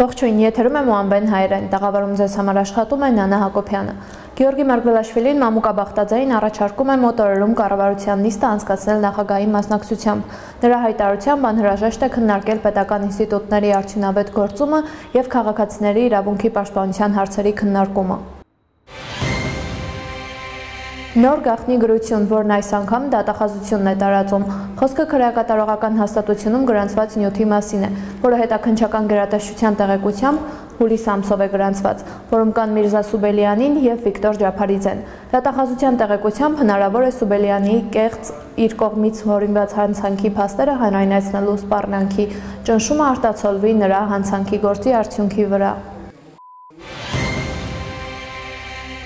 Ողջույն, եթերում է Մուամբեն հայերեն, տաղավարում ձեզ համար աշխատում է Նանա Հակոբյանը։ Գեորգի Մարգվելաշվիլին Մամուկա Բախտաձեին առաջարկում է մոտորերում կառավարության նիստը անցկացնել նախագահի մասնակցությամբ։ Նրա հայտարարությամբ անհրաժեշտ է քննարկել պետական ինստիտուտների արդյունավետ գործումը եւ քաղաքացիների իրավունքի պաշտպանության հարցերի քննարկումը։ Նոր գախնի գրություն, որն այս անգամ դատախազությունն է տարածում։ Խոսքը քրեակատարողական հաստատությունում գրանցված նյութի մասին է, որը հետաքնչական գերատեսչության տեղեկությամբ հուլիս ամսով է գրանցված, որում կան Միրզա Սուբելյանին եւ Վիկտոր Ջափարիձեն։ Դատախազության տեղեկությամբ հնարավոր է Սուբելյանի կեղծ իր կողմից հորինված հանցանքի փաստերը հանրայնացնելու սպառնանքի ճնշումը արտացոլվի նրա հանցանքի գործի արդյունքի վրա։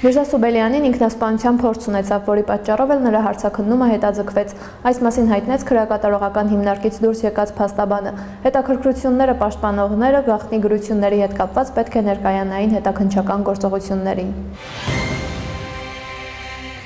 Միրզա Սուբելյանին ինքնասպանության փորձ ունեցավ, որի պատճառով էլ նրա հարցաքննումը հետաձգվեց։ Այս մասին հայտնեց քրեակատարողական հիմնարկից դուրս եկած փաստաբանը։ Հետաքրքրությունները պաշտպանողները գաղտնի գրությունների հետ կապված պետք է ներկայանային հետաքնչական գործողություններին։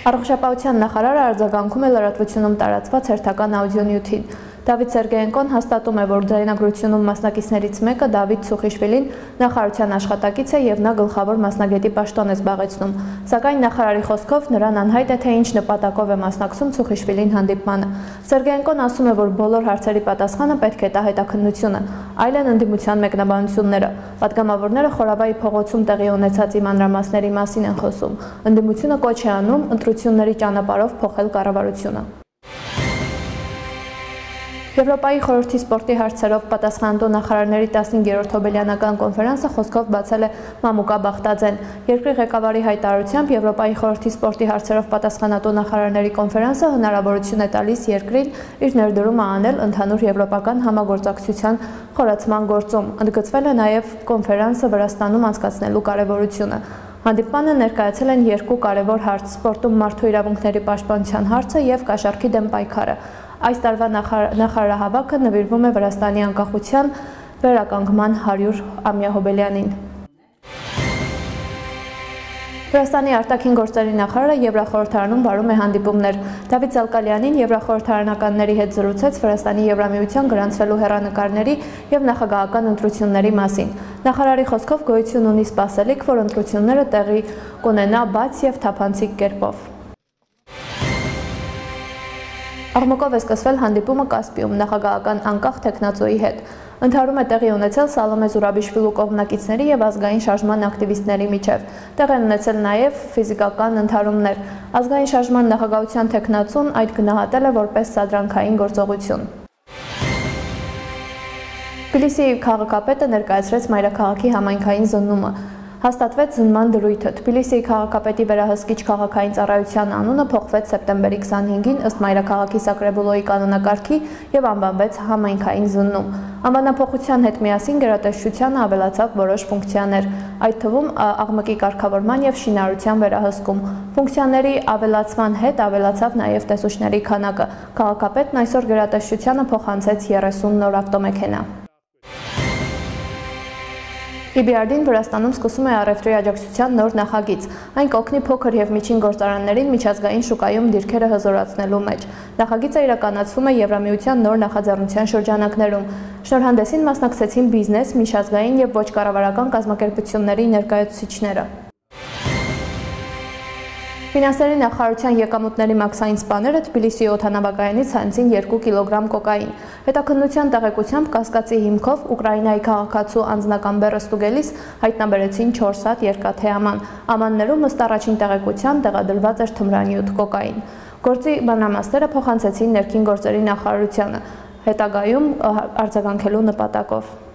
Առողջապահության նախարարը արձագանքում է լրատվությունում տարածված հերթական աուդիոնյութին։ Դավիթ Սերգեյենկոն հաստատում է, որ ձայնագրությունում մասնակիցներից մեկը Դավիթ Ցուխիշվիլին նախարարության աշխատակից է եւ նա գլխավոր մասնագետի պաշտոն է զբաղեցնում։ Սակայն նախարարի խոսքով նրան անհայտ է թե ինչ նպատակով է մասնակցում Ցուխիշվիլին հանդիպմանը։ Սերգեյենկոն ասում է, որ բոլոր հարցերի պատասխանը պետք է տա հետաքննությունը, այլ են ընդդիմության մեկնաբանությունները։ Պատգամավորները Խորավայի փողոցում տեղի ունեցած իմանրամասների մասին են խոսում։ Ընդդիմությունը կոչ է անում ընտրությունների ճանապարհով փոխել կառավարությունը։ Եվրոպայի խորհրդի սպորտի հարցերով պատասխանատու նախարարների 15-րդ հոբելյանական կոնֆերանսը խոսքով բացել է Մամուկա Բախտաձեն։ Երկրի ղեկավարի հայտարարությամբ Եվրոպայի խորհրդի սպորտի հարցերով պատասխանատու նախարարների կոնֆերանսը հնարավորություն է տալիս երկրին իր ներդրումը անել ընդհանուր եվրոպական համագործակցության խորացման գործում։ Ընդգծվել է նաև կոնֆերանսը Վրաստանում անցկացնելու կարևորությունը։ Հանդիպանը ներկայացել են երկու կարևոր հարց՝ սպորտում մարդու իրավունքների պաշտպանության հարցը եւ կաշառքի դեմ պայքարը։ Այս տարվա նախարարահավաքը նվիրվում է Վրաստանի անկախության վերականգնման 100 ամյա հոբելյանին։ Վրաստանի արտաքին գործերի նախարարը Եվրախորհրդարանում վարում է հանդիպումներ։ Դավիթ Զալկալյանին Եվրախորհրդարանականների հետ զրուցեց Վրաստանի Եվրամիության գրանցվելու հերանեկարների եւ նախագահական ընտրությունների մասին։ Նախարարի խոսքով գոյություն ունի սպասելիք, որ ընտրությունները տեղի կունենա բաց եւ թափանցիկ կերպով։ Աղմկով է սկսվել հանդիպումը Կասպիում նախագահական անկախ տեխնացուի հետ։ Ընթարում է տեղի ունեցել Սալոմե Զուրաբիշվիլու կողմնակիցների եւ ազգային շարժման ակտիվիստների միջև։ Տեղ են ունեցել նաեւ ֆիզիկական ընթարումներ։ Ազգային շարժման նախագահության տեխնացուն այդ գնահատել է որպես սադրանքային գործողություն։ Թբիլիսիի քաղաքապետը ներկայացրեց մայրաքաղաքի համայնքային զննումը հաստատվեց զնման դրույթը։ Թբիլիսիի քաղաքապետի վերահսկիչ քաղաքային ծառայության անունը փոխվեց սեպտեմբերի 25-ին ըստ Մայրաքաղաքի Սակրեբոլոյի կանոնակարգի եւ անվանվեց համայնքային զննում։ Անվանափոխության հետ միասին գերատեսչությանը ավելացավ որոշ ֆունկցիաներ, այդ թվում աղմկի կարգավորման եւ շինարարության վերահսկում։ Ֆունկցիաների ավելացման հետ ավելացավ նաեւ տեսուչների քանակը։ Քաղաքապետն այսօր գերատեսչությանը փոխանցեց 30 նոր ավտոմեքենա։ EBRD-ն Վրաստանում սկսում է առևտրի աջակցության նոր նախագիծ։ Այն կօգնի փոքր եւ միջին գործարաններին միջազգային շուկայում դիրքերը հզորացնելու մեջ։ Նախագիծը իրականացվում է Եվրամիության նոր նախաձեռնության շրջանակներում։ Շնորհանդեսին մասնակցեցին բիզնես, միջազգային եւ ոչ կառավարական կազմակերպությունների ներկայացուցիչները։ Ֆինանսների նախարարության եկամուտների մաքսային սպաները Թբիլիսիի օթանավակայանից հանձին 2 կիլոգրամ կոկային։ Հետաքննության տեղեկությամբ կասկածի հիմքով Ուկրաինայի քաղաքացու անձնական բեռը ստուգելիս հայտնաբերեցին 4 հատ երկաթե աման։ Ամաններում ըստ առաջին տեղեկության տեղադրված էր թմրանյութ կոկային։ Գործի բանամասները փոխանցեցին ներքին գործերի նախարարությանը հետագայում արձագանքելու նպատակով։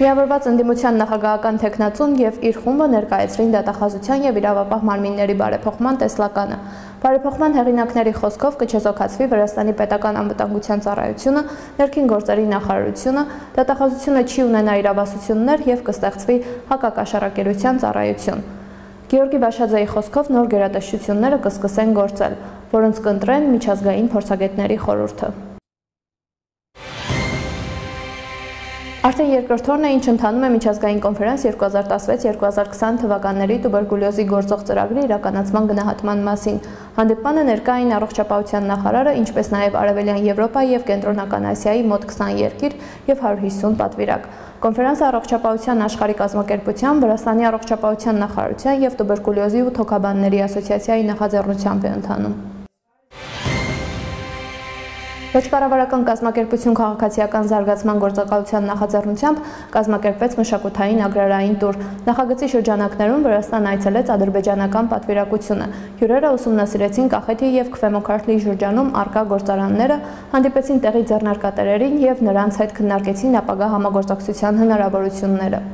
Միավորված ընդդիմության նախագահական տեխնացուն եւ իր խումբը ներկայացրին դատախազության եւ իրավապահ մարմինների բարեփոխման տեսլականը։ Բարեփոխման հեղինակների խոսքով կչեզոքացվի Վրաստանի պետական անվտանգության ծառայությունը, ներքին գործերի նախարարությունը, դատախազությունը չի ունենա իրավասություններ եւ կստեղծվի հակակաշառակերության ծառայություն։ Գեորգի Վաշաձեի խոսքով նոր գերատեսչությունները կսկսեն գործել, որոնց կընտրեն միջազգային փորձագետների խորհուրդը։ Արդեն երկրորդ օրն է, ինչ ընթանում է միջազգային կոնֆերանս 2016-2020 թվականների տուբերկուլյոզի գործող ծրագրի իրականացման գնահատման մասին։ Հանդիպմանը ներկա էին առողջապահության նախարարը, ինչպես նաև Արևելյան Եվրոպա եւ Կենտրոնական Ասիայի մոտ 20 երկիր եւ 150 պատվիրակ։ Կոնֆերանսը առողջապահության աշխարհի կազմակերպության, Վրաստանի առողջապահության նախարարության եւ տուբերկուլյոզի ու թոքաբանների ասոցիացիայի նախաձեռնությամբ է ընթանում։ Ոչկառավարական կազմակերպություն քաղաքացիական զարգացման գործակալության նախաձեռնությամբ կազմակերպվեց մշակութային agrarային տուր։ Նախագծի շրջանակներում Վրաստան այցելեց ադրբեջանական պատվիրակությունը։ Հյուրերը ուսումնասիրեցին Կախեթի եւ Քվեմոքարթլի շրջանում արկա գործարանները, հանդիպեցին տեղի ձեռնարկատերերին եւ նրանց հետ քննարկեցին ապագա համագործակցության հնարավորությունները։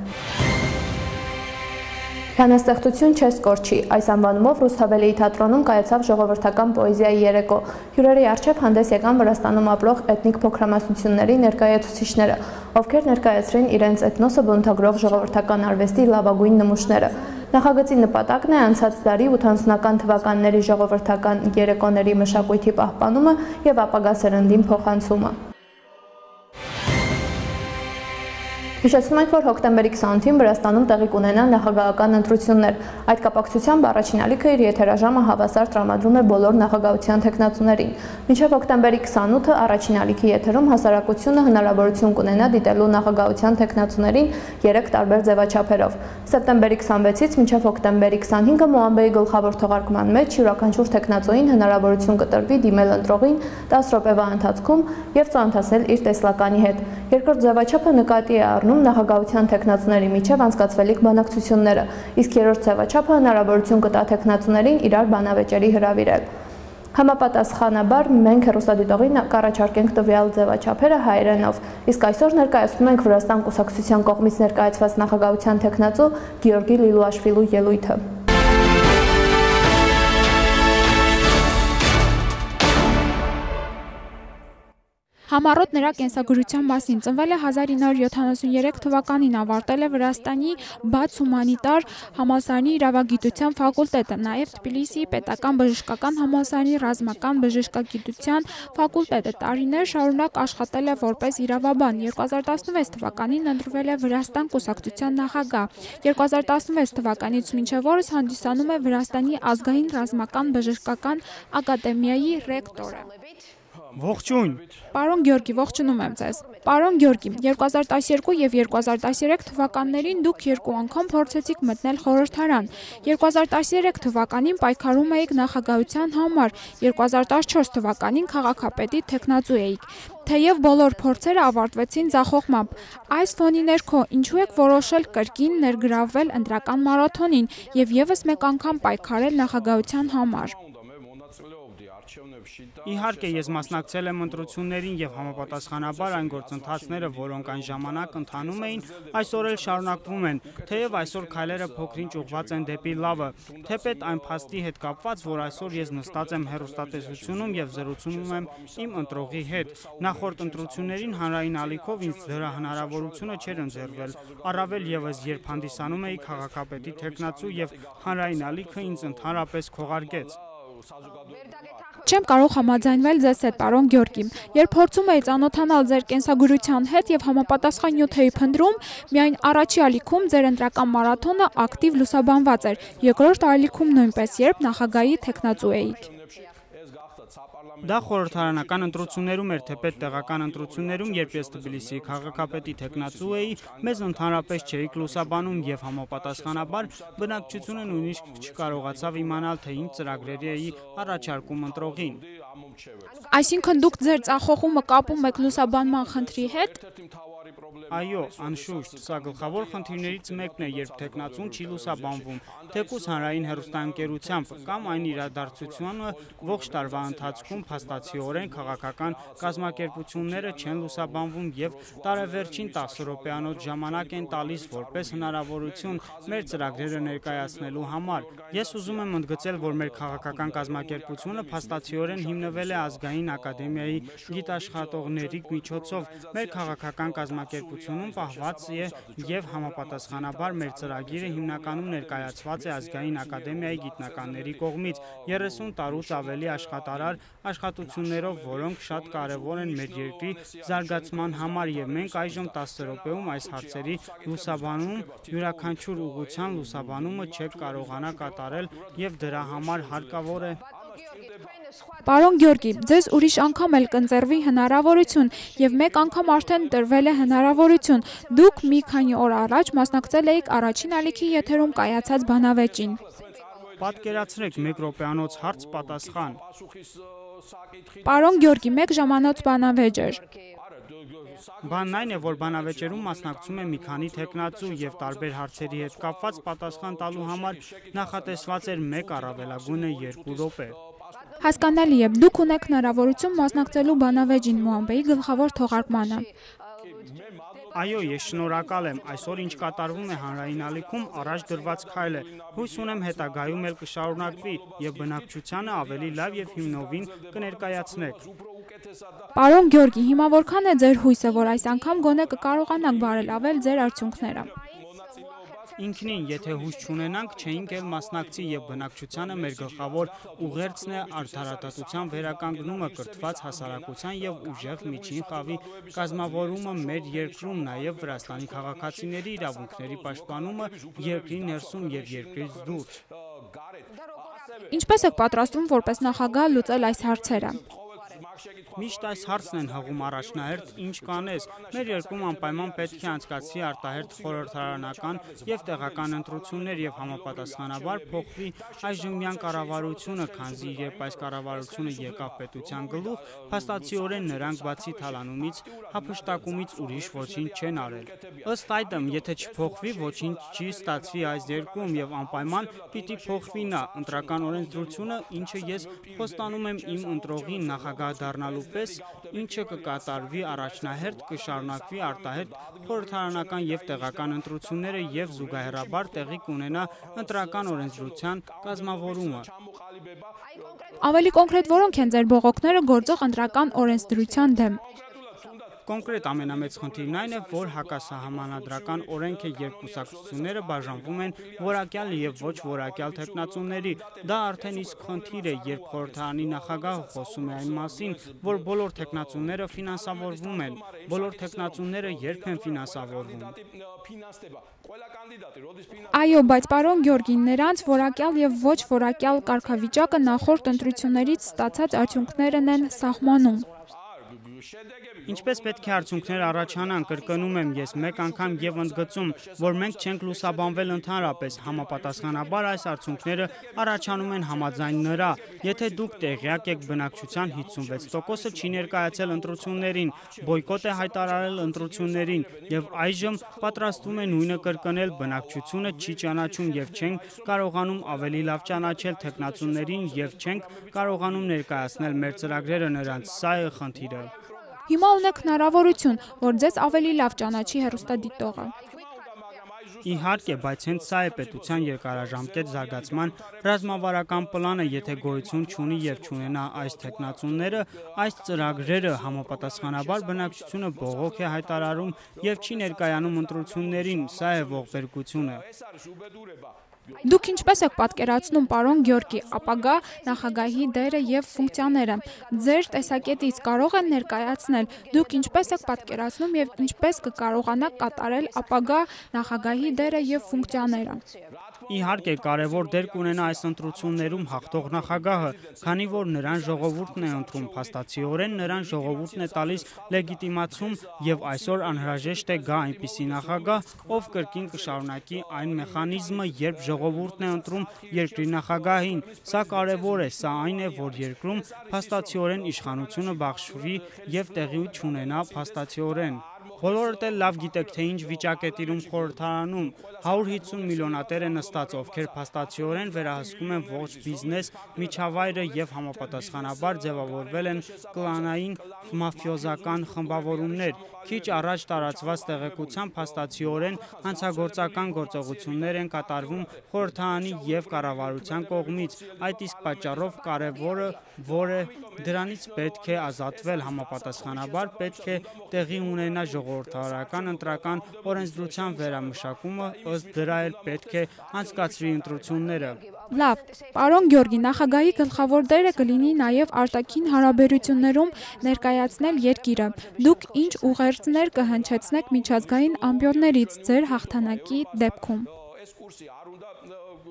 Հյանաստեղծություն չես կորչի։ Այս անվանումով Ռուսթավելիի թատրոնում կայացավ ժողովրդական պոեզիայի երեկո։ Հյուրերի արչև հանդես եկան Վրաստանում ապրող էթնիկ փոքրամասնությունների ներկայացուցիչները, ովքեր ներկայացրին իրենց էթնոսը բնութագրող ժողովրդական արվեստի լավագույն նմուշները։ Նախագծի նպատակն է անցած դարի 80-ական թվականների ժողովրդական երեկոների մշակույթի պահպանումը եւ ապագա սերնդին փոխանցումը։ Հիշեցնում ենք, որ հոկտեմբերի 28-ին Վրաստանում տեղի կունենան նախագահական ընտրություններ։ Այդ կապակցությամբ առաջին ալիքը իր եթերաժամը հավասար տրամադրում է բոլոր նախագահության տեխնացուներին։ Մինչև հոկտեմբերի 28-ը առաջին ալիքի եթերում հասարակությունը հնարավորություն կունենա դիտելու նախագահության տեխնացուներին 3 տարբեր ձևաչափերով։ Սեպտեմբերի 26-ից մինչև հոկտեմբերի 25-ը Մոամբեի գլխավոր թողարկման մեջ յուրաքանչյուր տեխնացուին հնարավորություն կտրվի դիմել ընտրողին 10 րոպեվա ընթացքում եւ ծանոթացնել իր տեսլականի հետ։ Երկրորդ ձևաչափը նկատի է առնում Հայաստանում նախագահության տեխնացուների միջև անցկացվելիք բանակցությունները, իսկ երրորդ ձևաչափը հնարավորություն կտա տեխնացուներին իրար բանավեճերի հրավիրել։ Համապատասխանաբար մենք հերոստադիտողին կառաջարկենք տվյալ ձևաչափերը հայերենով, իսկ այսօր ներկայացնում ենք Վրաստան կուսակցության կողմից ներկայացված նախագահության տեխնացու Գեորգի Լիլուաշվիլու ելույթը։ Համառոտ նրա կենսագրության մասին. Ծնվել է 1973 թվականին, ավարտել է Վրաստանի բաց հումանիտար համալսարանի իրավագիտության ֆակուլտետը, նաև Թբիլիսիի պետական բժշկական համալսարանի ռազմական բժշկագիտության ֆակուլտետը։ Տարիներ շարունակ աշխատել է որպես իրավաբան։ 2016 թվականին ընտրվել է Վրաստան կուսակցության նախագահ։ 2016 թվականից մինչև օրս հանդիսանում է Վրաստանի ազգային ռազմական բժշկական ակադեմիայի ռեկտորը։ Ողջույն։ Պարոն Գյորգի, ողջունում եմ ձեզ։ Պարոն Գյորգի, 2012 եւ 2013 թվականներին դուք երկու անգամ փորձեցիք մտնել խորհրդարան։ 2013 թվականին պայքարում էիք նախագահության համար, 2014 թվականին քաղաքապետի տեխնացու էիք։ Թեև բոլոր փորձերը ավարտվեցին ձախողմամբ, այս ֆոնի ներքո ինչու եք որոշել կրկին ներգրավվել ընտրական մարաթոնին եւ եւս մեկ անգամ պայքարել նախագահության համար։ Իհարկե ես մասնակցել եմ ընտրություններին եւ համապատասխանաբար այն գործընթացները, որոնք այն ժամանակ ընթանում էին, այսօր էլ շարունակվում են, թեև այսօր քայլերը փոքրինչ ուղված են դեպի լավը, թեպետ այն փաստի հետ կապված, որ այսօր ես նստած եմ հերոստատեսությունում եւ զրուցում եմ իմ ընտրողի հետ։ Նախորդ ընտրություններին հանրային ալիքով ինձ դրա հնարավորությունը չէր ընձեռվել, առավել եւս երբ հանդիսանում էի քաղաքապետի տեխնացու եւ հանրային ալիքը ինձ ընդհանրապես քողարկեց։ Չեմ կարող համաձայնվել ձեզ հետ, պարոն Գյորգի։ Երբ փորձում էի ճանոթանալ ձեր կենսագրության հետ եւ համապատասխան նյութ էի փնտրում, միայն առաջի ալիքում ձեր ընտրական մարաթոնը ակտիվ լուսաբանված էր։ Երկրորդ ալիքում նույնպես, երբ նախագահի տեխնացու էիք։ Դա խորհրդարանական ընտրություններում էր, թեպետ տեղական ընտրություններում, երբ ես Թբիլիսիի քաղաքապետի տեխնացու էի, մեզ ընդհանրապես չէիք լուսաբանում եւ համապատասխանաբար բնակչությունը նույնիսկ չկարողացավ իմանալ, թե ինչ ծրագրերի էի առաջարկում ընտրողին։ Այսինքն դուք ձեր ծախողումը կապում եք լուսաբանման խնդրի հետ։ Այո, անշուշտ, սա գլխավոր խնդիրներից մեկն է, երբ տեխնացուն չի լուսաբանվում, թեկուս հանրային հերոստանգերությամբ կամ այն իրադարձությունը ողջ տարվա ընթացքում փաստացիորեն քաղաքական կազմակերպությունները չեն լուսաբանվում եւ տարեվերջին 10 րոպեանոց ժամանակ են տալիս որպես հնարավորություն մեր ծրագրերը ներկայացնելու համար։ Ես ուզում եմ ընդգծել, որ մեր քաղաքական կազմակերպությունը փաստացիորեն հիմնվել է ազգային ակադեմիայի գիտաշխատողների միջոցով։ Մեր քաղաքական կազմակերպությունը կազմակերպությունում պահված է եւ համապատասխանաբար մեր ծրագիրը հիմնականում ներկայացված է ազգային ակադեմիայի գիտնականների կողմից 30 տարուց ավելի աշխատարար աշխատություններով, որոնք շատ կարևոր են մեր երկրի զարգացման համար եւ մենք այժմ 10 րոպեում այս հարցերի լուսաբանում յուրաքանչյուր ուղղության լուսաբանումը չեք կարողանա կատարել եւ դրա համար հարկավոր է Պարոն Գյորգի, ձեզ ուրիշ անգամ էլ կընձեռվի հնարավորություն եւ մեկ անգամ արդեն տրվել է հնարավորություն։ Դուք մի քանի օր առաջ մասնակցել եք առաջին ալիքի եթերում կայացած բանավեճին։ Պատկերացրեք մեկ րոպեանոց հարց պատասխան։ Պարոն Գյորգի, մեկ ժամանոց բանավեճ էր։ Բանն այն է, որ բանավեճերում մասնակցում է մի քանի տեխնացու եւ տարբեր հարցերի հետ կապված պատասխան տալու համար նախատեսված էր 1 առավելագույնը 2 րոպե։ Հասկանալի է, դուք ունեք հնարավորություն մասնակցելու բանավեճին Մուամբեի գլխավոր թողարկմանը։ Այո, ես շնորհակալ եմ։ Այսօր ինչ կատարվում է հանրային ալիքում, առաջ դրված քայլ է։ Հույս ունեմ հետագայում էլ կշարունակվի եւ բնակչությանը ավելի լավ եւ հիմնովին կներկայացնեք։ Պարոն Գյորգի, հիմա որքան է ձեր հույսը, որ այս անգամ գոնե կկարողանաք բարելավել ձեր արդյունքները։ Ինքնին, եթե հույս չունենանք, չէինք էլ մասնակցի եւ բնակչությանը մեր գլխավոր ուղերձն է արդարադատության վերականգնումը, կրթված հասարակության եւ ուժեղ միջին խավի կազմավորումը մեր երկրում, նաեւ Վրաստանի քաղաքացիների իրավունքների պաշտպանումը երկրի ներսում եւ երկրից դուրս։ Ինչպես եք պատրաստվում որպես նախագահ լուծել այս հարցերը։ Միշտ այս հարցն են հղում առաջնահերթ ինչ կանես։ Մեր երկրում անպայման պետք է անցկացվի արտահերթ խորհրդարանական եւ տեղական ընտրություններ եւ համապատասխանաբար փոխվի այժմյան կառավարությունը, քանզի երբ այս կառավարությունը եկավ պետության գլուխ, փաստացիորեն նրանք բացի թալանումից, հափշտակումից ուրիշ ոչինչ չեն արել։ Ըստ այդմ, եթե չփոխվի, ոչինչ չի ստացվի այս երկրում եւ անպայման պիտի փոխվի նա ընտրական օրենսդրությունը, ինչը ես խոստանում եմ իմ ընտրողին նախագահ դառնալու պես, ինչը կկատարվի առաջնահերթ կշարունակվի արտահերթ խորհրդարանական եւ տեղական ընտրությունները եւ զուգահեռաբար տեղի կունենա ընտրական օրենսդրության կազմավորումը։ Ավելի կոնկրետ որոնք են ձեր բողոքները գործող ընտրական օրենսդրության դեմ։ Կոնկրետ ամենամեծ խնդիրն այն է, որ հակասահմանադրական օրենքը երբ կուսակցությունները բաժանվում են որակյալ եւ ոչ որակյալ տեխնացուների, դա արդեն իսկ խնդիր է, երբ խորհրդարանի նախագահը խոսում է այն մասին, որ բոլոր տեխնացուները ֆինանսավորվում են, բոլոր տեխնացուները երբ են ֆինանսավորվում։ Այո, բայց պարոն Գյորգին, նրանց որակյալ եւ ոչ որակյալ կարգավիճակը նախորդ ընտրություններից ստացած արդյունքներն են սահմանում։ Ինչպես պետք է արդյունքներ առաջանան, կրկնում եմ ես մեկ անգամ եւ ընդգծում, որ մենք չենք լուսաբանվել ընդհանրապես, համապատասխանաբար այս արդյունքները առաջանում են համաձայն նրա։ Եթե դուք տեղյակ եք բնակչության 56%-ը չի ներկայացել ընտրություններին, բոյկոտ է հայտարարել ընտրություններին եւ այժմ պատրաստվում է նույնը կրկնել բնակչությունը չի ճանաչում եւ չենք կարողանում ավելի լավ ճանաչել տեխնացուներին եւ չենք կարողանում ներկայացնել մեր ծրագրերը նրանց։ Սա է խնդիրը։ Հիմա ունեք հնարավորություն, որ ձեզ ավելի լավ ճանաչի հերոստադիտողը։ Իհարկե, բայց հենց սա է պետության երկարաժամկետ զարգացման ռազմավարական պլանը, եթե գոյություն չունի եւ չունենա այս տեխնացունները, այս ծրագրերը համապատասխանաբար բնակչությունը բողոք է հայտարարում եւ չի ներկայանում ընտրություններին, սա է ողբերգությունը։ Դուք ինչպես եք պատկերացնում պարոն Գյորգի ապագա նախագահի դերը եւ ֆունկցիաները։ Ձեր տեսակետից կարող են ներկայացնել դուք ինչպես եք պատկերացնում եւ ինչպես կկարողանաք կատարել ապագա նախագահի դերը եւ ֆունկցիաները։ Իհարկե կարևոր դեր կունենա այս ընտրություններում հաղթող նախագահը, քանի որ նրան ժողովուրդն է ընտրում, փաստացիորեն նրան ժողովուրդն է տալիս լեգիտիմացում եւ այսօր անհրաժեշտ է գա այնպիսի նախագահ, ով կրկին կշարունակի այն մեխանիզմը, երբ ժողովուրդն է ընտրում երկրի նախագահին։ Սա կարևոր է, սա այն է, որ երկրում փաստացիորեն իշխանությունը բաշխվի եւ տեղի ունենա փաստացիորեն։ Բոլորդ էլ լավ գիտեք, թե ինչ վիճակ է տիրում խորհրդարանում։ 150 միլիոնատեր է նստած, ովքեր փաստացիորեն վերահսկում են ողջ բիզնես միջավայրը եւ համապատասխանաբար ձևավորվել են կլանային մաֆիոզական խմբավորումներ։ Քիչ առաջ տարածված տեղեկության փաստացիորեն հանցագործական գործողություններ են կատարվում խորհրդարանի եւ կառավարության կողմից։ Այդ իսկ պատճառով կարևորը, որը դրանից պետք է ազատվել համապատասխանաբար, պետք է տեղի ունենա ժողովրդի ժողովրդավարական ընտրական օրենսդրության վերամշակումը, ըստ դրա էլ պետք է անցկացրի ընտրությունները։ Լավ, պարոն Գյորգի, նախագահի գլխավոր դերը կլինի նաև արտաքին հարաբերություններում ներկայացնել երկիրը։ Դուք ինչ ուղերձներ կհնչեցնեք միջազգային ամբիոններից ձեր հաղթանակի դեպքում։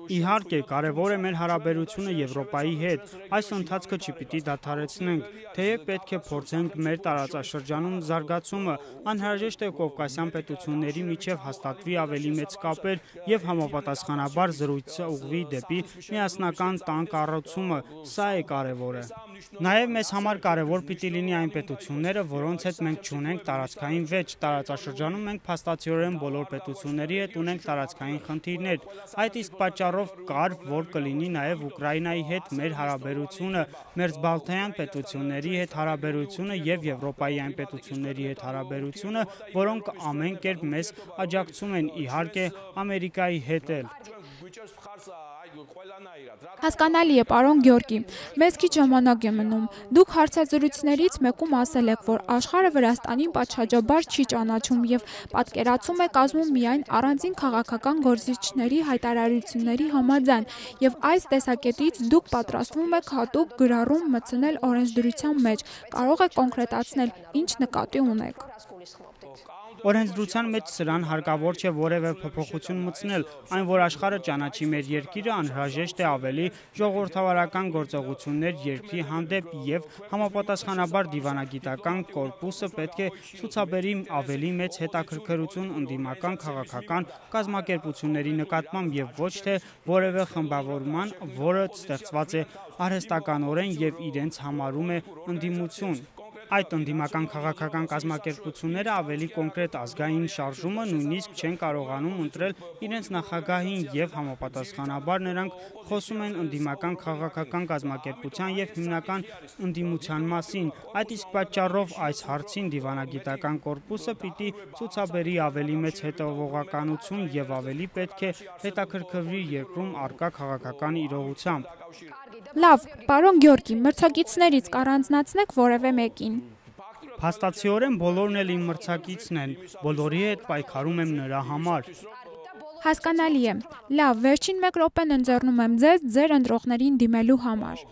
Իհարկե, կարևոր է մեր հարաբերությունը Եվրոպայի հետ։ Այս ընթացքը չպիտի դադարեցնենք, թեև պետք է փորձենք մեր տարածաշրջանում զարգացումը, անհրաժեշտ է կովկասյան պետությունների միջև հաստատվի ավելի մեծ կապեր եւ համապատասխանաբար զրույցը ուղղվի դեպի միասնական տան կառուցումը։ Սա է կարևորը։ Նաև մեզ համար կարևոր պիտի լինի այն պետությունները, որոնց հետ մենք ճունենք տարածքային վեճ, տարածաշրջանում մենք փաստացիորեն բոլոր պետությունների հետ ունենք տարածքային խնդիրներ։ Այդ իսկ պատճառով կար, որ կլինի նաև Ուկրաինայի հետ մեր հարաբերությունը, մերձբալթյան պետությունների հետ հարաբերությունը եւ Եվրոպայի այն պետությունների հետ հարաբերությունը, որոնք ամեն կերպ մեզ աջակցում են, իհարկե, Ամերիկայի հետ էլ։ Հասկանալի է, պարոն Գյորգի։ Մեզ քիչ ժամանակ է մնում։ Դուք հարցազրույցներից մեկում ասել եք, որ աշխարհը Վրաստանին պատշաճաբար չի ճանաչում եւ պատկերացում է կազմում միայն առանձին քաղաքական գործիչների հայտարարությունների համաձայն, եւ այս տեսակետից դուք պատրաստվում եք հատուկ գրառում մտցնել օրենսդրության մեջ։ Կարող եք կոնկրետացնել, ինչ նկատի ունեք։ Օրենսդրության մեջ սրան հարկավոր չէ որևէ փոփոխություն մտցնել, այն որ աշխարհը ճանաչի մեր երկիրը անհրաժեշտ է ավելի ժողովրդավարական գործողություններ երկրի հանդեպ եւ համապատասխանաբար դիվանագիտական կորպուսը պետք է ցուցաբերի ավելի մեծ հետաքրքրություն ընդդիմական քաղաքական կազմակերպությունների նկատմամբ եւ ոչ թե որևէ խմբավորման, որը ստեղծված է արհեստականորեն եւ իրենց համարում է ընդդիմություն այդ ընդդիմական քաղաքական կազմակերպությունները ավելի կոնկրետ ազգային շարժումը նույնիսկ չեն կարողանում ընտրել իրենց նախագահին եւ համապատասխանաբար նրանք խոսում են ընդդիմական քաղաքական կազմակերպության եւ հիմնական ընդդիմության մասին։ Այդ իսկ պատճառով այս հարցին դիվանագիտական կորպուսը պիտի ցուցաբերի ավելի մեծ հետևողականություն եւ ավելի պետք է հետաքրքրվի երկրում արկա քաղաքական իրողությամբ։ Լավ, պարոն Գյորգի, մրցակիցներից կառանձնացնեք որևէ մեկին։ Փաստացիորեն բոլորն էլ իմ մրցակիցն են, բոլորի հետ պայքարում եմ նրա համար։ Հասկանալի է։ Լավ, վերջին 1 րոպեն ընձեռնում եմ ձեզ ձեր ընտրողներին դիմելու համար։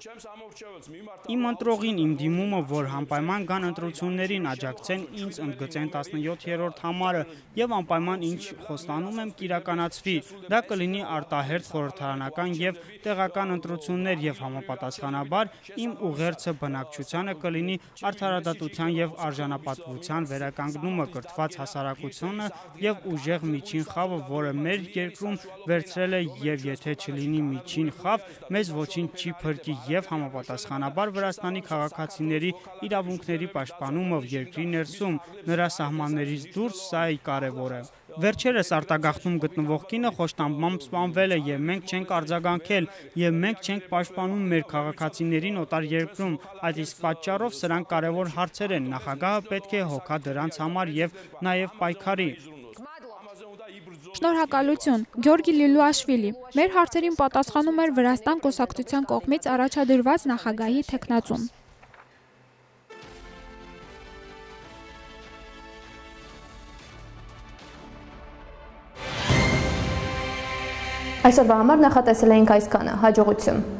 Իմ ընտրողին իմ դիմումը, որ անպայման կան ընտրություններին աջակցեն ինձ ընդգծեն 17-րդ համարը եւ անպայման ինչ խոստանում եմ կիրականացվի։ Դա կլինի արտահերթ խորհրդարանական եւ տեղական ընտրություններ եւ համապատասխանաբար իմ ուղերձը բնակչությանը կլինի արդարադատության եւ արժանապատվության վերականգնումը կրթված հասարակությունը եւ ուժեղ միջին խավը, որը մեր երկրում վերցրել է եւ եթե չլինի միջին խավ, մեզ ոչինչ չի փրկի եւ համապատասխանաբար Վրաստանի քաղաքացիների իրավունքների պաշտպանումը երկրի ներսում, նրա սահմաններից դուրս սա է կարևորը։ Վերջերս արտագաղթում գտնվող կինը խոշտամբամբ սպանվել է եւ մենք չենք արձագանքել եւ մենք չենք պաշտպանում մեր քաղաքացիներին օտար երկրում։ Այդ իսկ պատճառով սրանք կարևոր հարցեր են։ Նախագահը պետք է հոգա դրանց համար եւ նաեւ պայքարի։ Շնորհակալություն, Գյորգի Լիլուաշվիլի։ Մեր հարցերին պատասխանում էր Վրաստան կուսակցության կողմից առաջադրված նախագահի տեխնացուն։ Այսօրվա համար նախատեսել էինք այսքանը։ Հաջողություն։